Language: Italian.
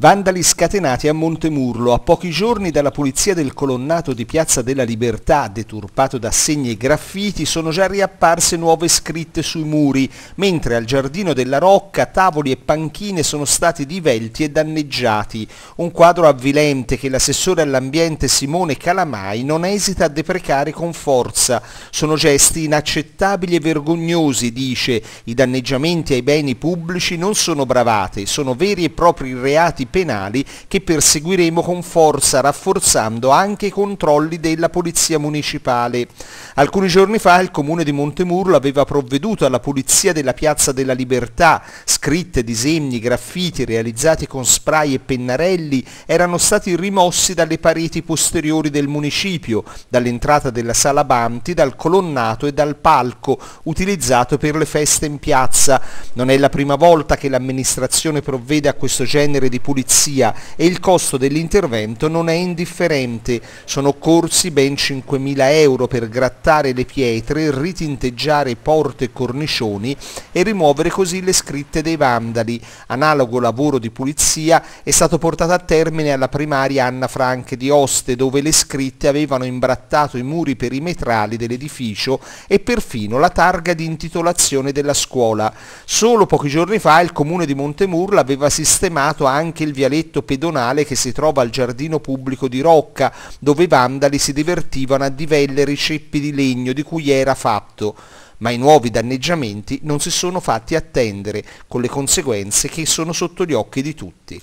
Vandali scatenati a Montemurlo, a pochi giorni dalla pulizia del colonnato di Piazza della Libertà, deturpato da segni e graffiti, sono già riapparse nuove scritte sui muri, mentre al Giardino della Rocca tavoli e panchine sono stati divelti e danneggiati. Un quadro avvilente che l'assessore all'ambiente Simone Calamai non esita a deprecare con forza. Sono gesti inaccettabili e vergognosi, dice. I danneggiamenti ai beni pubblici non sono bravate, sono veri e propri reati penali che perseguiremo con forza rafforzando anche i controlli della Polizia Municipale. Alcuni giorni fa il Comune di Montemurlo aveva provveduto alla pulizia della Piazza della Libertà, scritte, disegni, graffiti realizzati con spray e pennarelli erano stati rimossi dalle pareti posteriori del municipio, dall'entrata della Sala Banti, dal colonnato e dal palco utilizzato per le feste in piazza. Non è la prima volta che l'amministrazione provvede a questo genere di pulizia pulizia e il costo dell'intervento non è indifferente. Sono occorsi ben 5.000 euro per grattare le pietre, ritinteggiare porte e cornicioni e rimuovere così le scritte dei vandali. Analogo lavoro di pulizia è stato portato a termine alla primaria Anna Franche di Oste, dove le scritte avevano imbrattato i muri perimetrali dell'edificio e perfino la targa di intitolazione della scuola. Solo pochi giorni fa il comune di Montemurlo aveva sistemato anche il vialetto pedonale che si trova al giardino pubblico di Rocca, dove i vandali si divertivano a divellere i ceppi di legno di cui era fatto ma i nuovi danneggiamenti non si sono fatti attendere, con le conseguenze che sono sotto gli occhi di tutti.